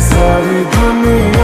सारी दुनिया